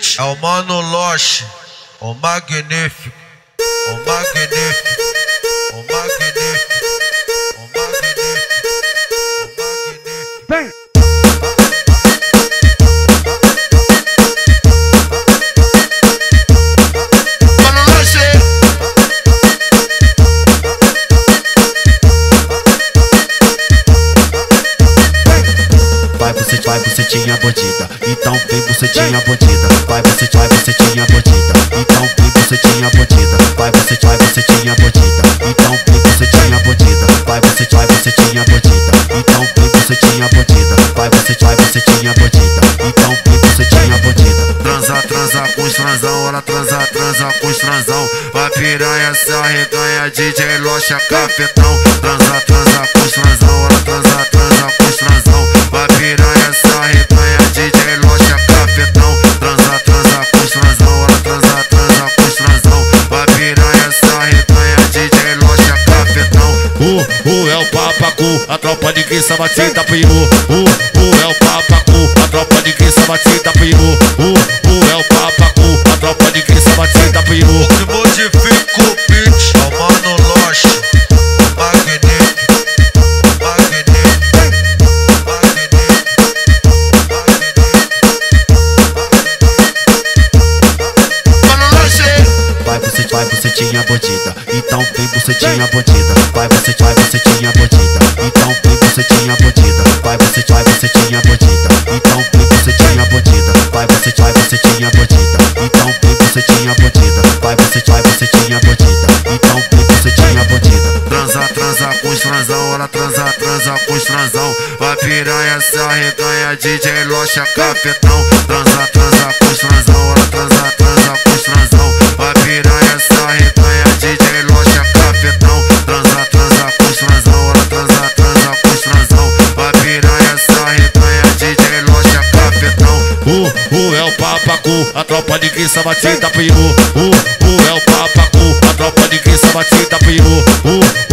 beat é o Mano Loche, o magnífico, o magnífico, o magnífico, o magnífico, o magnífico. Vem! Vai você, tinha bandida, então vem você tinha bandida. Vai você, vai você tinha bandida, então vem você tinha bandida. Vai você, vai você tinha bandida, então vem você tinha bandida. Vai você, vai você tinha bandida, então vem você tinha bandida. Vai você, vai você tinha bandida, então vem você tinha bandida. transa, transa com os transão, ela transa, transa com os transão. Vai piranha, se arreganha, DJ Locha, cafetão. Transa, papacu, a tropa de guiça batida piu. O, o é o papacu, a tropa de guiça batida piu. O, você, vai você tinha bandida, então vem você tinha bandida. Vai você, vai tinha bandida, então vem você tinha bandida. Vai você, vai tinha bandida, então vem você tinha bandida. Vai você, vai tinha bandida, então vem você tinha bandida. Vai você, vai tinha bandida, então vem você tinha bandida. Transa, transa com os transão, ela transa, transa com os transão. Vai piranha, se arreganha, DJ Locha, cafetão. Transa, transa com os transão, a tropa de guiça batida piu. O, o é o papacu, a tropa de guiça batida piu. O,